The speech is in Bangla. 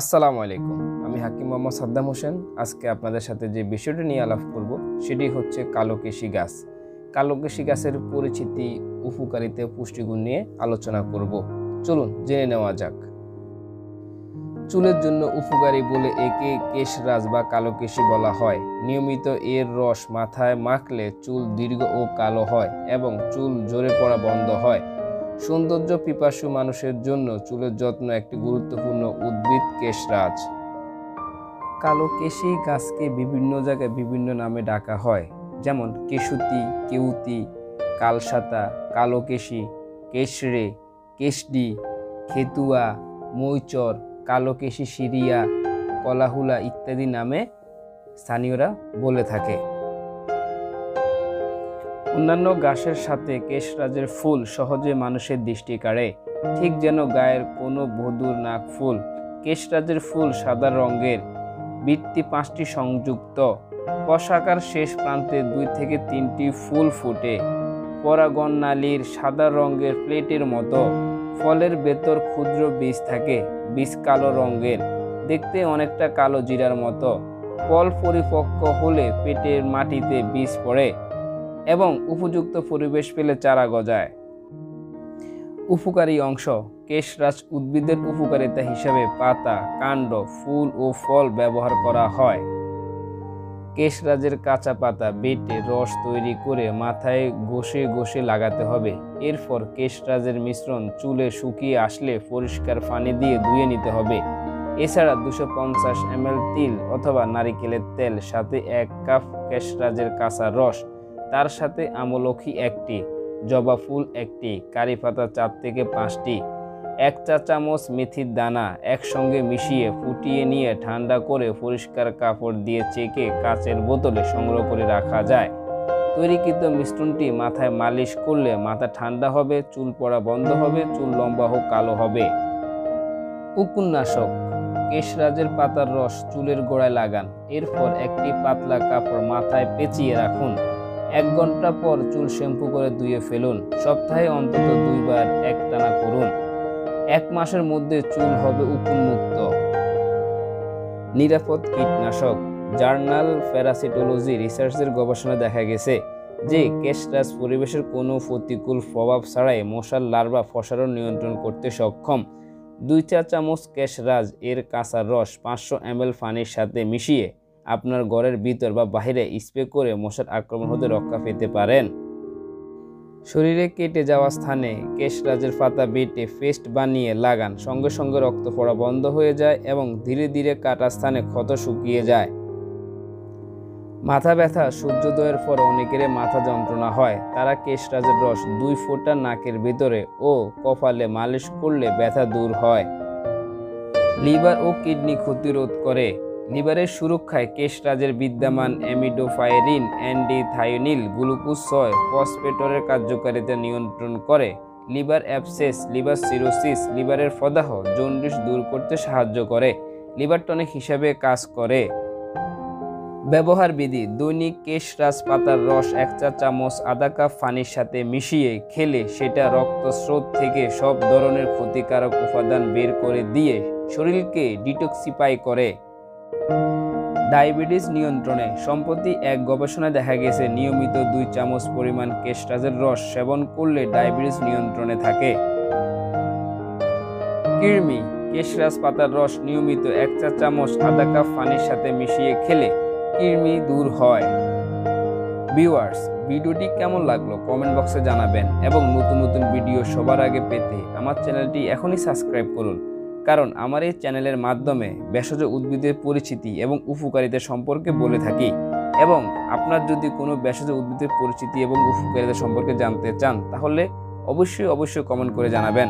আসসালামু আলাইকুম। আমি হাকিম মোহাম্মদ সাদ্দাম হোসেন। আজকে আপনাদের সাথে যে বিষয়টি নিয়ে আলাপ করব, সেটি হচ্ছে কালোকেশি গাছ। কালোকেশি গাছের পরিচিতি, উপকারিতা, পুষ্টিগুণ নিয়ে আলোচনা করব। চলুন জেনে নেওয়া যাক। চুলের জন্য উপকারী বলে একে কেশরাজ বা কালোকেশি বলা হয়। নিয়মিত এর রস মাথায় মাখলে চুল দীর্ঘ ও কালো হয় এবং চুল জোরে পড়া বন্ধ হয়। সৌন্দর্য পিপাসু মানুষের জন্য চুলের যত্ন একটি গুরুত্বপূর্ণ উদ্ভিদ কেশরাজ। কালো কেশি গাছকে বিভিন্ন জায়গায় বিভিন্ন নামে ডাকা হয়, যেমন কেশুতি, কেউতি, কালসাতা, কালো কেশি, কেশরে, কেশডি, খেতুয়া, মৈচর, কালো কেশি, সিরিয়া, কলাহুলা ইত্যাদি নামে স্থানীয়রা বলে থাকে। অন্যান্য গাছের সাথে কেশরাজের ফুল সহজে মানুষের দৃষ্টি কাড়ে। ঠিক যেন গায়ের কোনো বধুর নাক ফুল। কেশরাজের ফুল সাদা রঙের। বৃত্তি পাঁচটি সংযুক্ত। পশাকার শেষ প্রান্তে দুই থেকে তিনটি ফুল ফুটে। পরাগন নালীর সাদা রঙের প্লেটের মতো। ফলের ভেতর ক্ষুদ্র বীজ থাকে, বীজ কালো রঙের। দেখতে অনেকটা কালো জিরার মতো। ফল পরিপক্ক হলে পেটের মাটিতে বীজ পড়ে। এবং উপযুক্ত পরিবেশ পেলে চারা গজায়। উপকারী অংশ কেশরাজ উদ্ভিদের উপকারিতা হিসাবে পাতা, কাণ্ড, ফুল ও ফল ব্যবহার করা হয়। কেশরাজের কাঁচা পাতা বেটে রস তৈরি করে মাথায় ঘষে ঘষে লাগাতে হবে। এরপর কেশরাজের মিশ্রণ চুলে শুকিয়ে আসলে পরিষ্কার পানি দিয়ে ধুয়ে নিতে হবে। এছাড়া দুশো পঞ্চাশ এম তিল অথবা নারিকেলের তেল, সাথে এক কাপ কেশরাজের কাঁচা রস তার সাথে আমলখি একটি, জবা ফুল একটি, কারি পাতা চার থেকে পাঁচটি, এক চা চামচ মেথির দানা একসঙ্গে মিশিয়ে ফুটিয়ে নিয়ে ঠান্ডা করে পরিষ্কার কাপড় দিয়ে চেকে কাচের বোতলে সংগ্রহ করে রাখা যায়। তৈরিকৃত মিশ্রণটি মাথায় মালিশ করলে মাথা ঠান্ডা হবে, চুল পড়া বন্ধ হবে, চুল লম্বা হোক, কালো হবে। উপন্যাসক কেশরাজের পাতার রস চুলের গোড়ায় লাগান, এরপর একটি পাতলা কাপড় মাথায় পেঁচিয়ে রাখুন। এক ঘণ্টা পর চুল শ্যাম্পু করে ধুয়ে ফেলুন। সপ্তাহে অন্তত দুইবার একটানা করুন। এক মাসের মধ্যে চুল হবে উপুন্মুক্ত নিরাপদ কীটনাশক। জার্নাল প্যারাসিটোলজি রিসার্চের গবেষণায় দেখা গেছে যে কেশরাজ পরিবেশের কোনো প্রতিকূল প্রভাব ছাড়াই মশার লার্ভা ফসারণ নিয়ন্ত্রণ করতে সক্ষম। দুই চা চামচ কেশরাজ এর কাঁচা রস পাঁচশো এম পানির সাথে মিশিয়ে আপনার ঘরের ভিতর বা বাহিরে স্প্রে করে মশার আক্রমণ হতে রক্ষা পেতে পারেন। শরীরে কেটে যাওয়া স্থানে কেশরাজের পাতা বেটে পেস্ট বানিয়ে লাগান। সঙ্গে সঙ্গে রক্ত পড়া বন্ধ হয়ে যায় এবং ধীরে ধীরে কাটা স্থানে ক্ষত শুকিয়ে যায়। মাথা ব্যথা, সূর্যোদয়ের পর অনেকেরই মাথা যন্ত্রণা হয়। তারা কেশরাজের রস দুই ফোঁটা নাকের ভিতরে ও কপালে মালিশ করলে ব্যথা দূর হয়। লিভার ও কিডনি ক্ষতিরোধ করে। লিভারের সুরক্ষায় কেশরাজের বিদ্যমান অ্যামিডোফাইরিন অ্যান্ডিথায়োনিল গ্লুকোজ ছয় ফসফেটরের কার্যকারিতা নিয়ন্ত্রণ করে। লিভার অ্যাবসেস, লিভার সিরোসিস, লিভারের ফদাহ, জন্ডিস দূর করতে সাহায্য করে। লিভার টনিক হিসাবে কাজ করে। ব্যবহার বিধি, দৈনিক কেশরাজ পাতার রস এক চা চামচ আধা কাপ পানির সাথে মিশিয়ে খেলে সেটা রক্তস্রোত থেকে সব ধরনের ক্ষতিকারক উপাদান বের করে দিয়ে শরীরকে ডিটক্সিফাই করে। ডায়াবেটিস নিয়ন্ত্রণে সম্প্রতি এক গবেষণায় দেখা গেছে, নিয়মিত দুই চামচ পরিমাণ কেশরাজের রস সেবন করলে ডায়াবেটিস নিয়ন্ত্রণে থাকে। কৃমি কেশরাজ পাতার রস নিয়মিত এক চা চামচ আধা কাপ পানির সাথে মিশিয়ে খেলে কৃমি দূর হয়। ভিউয়ার্স, ভিডিওটি কেমন লাগল কমেন্ট বক্সে জানাবেন এবং নতুন নতুন ভিডিও সবার আগে পেতে আমার চ্যানেলটি এখনই সাবস্ক্রাইব করুন। কারণ আমার এই চ্যানেলের মাধ্যমে ভেষজ উদ্ভিদের পরিচিতি এবং উপকারিতা সম্পর্কে বলে থাকি। এবং আপনার যদি কোনো ভেষজ উদ্ভিদের পরিচিতি এবং উপকারিতা সম্পর্কে জানতে চান, তাহলে অবশ্যই অবশ্যই কমেন্ট করে জানাবেন।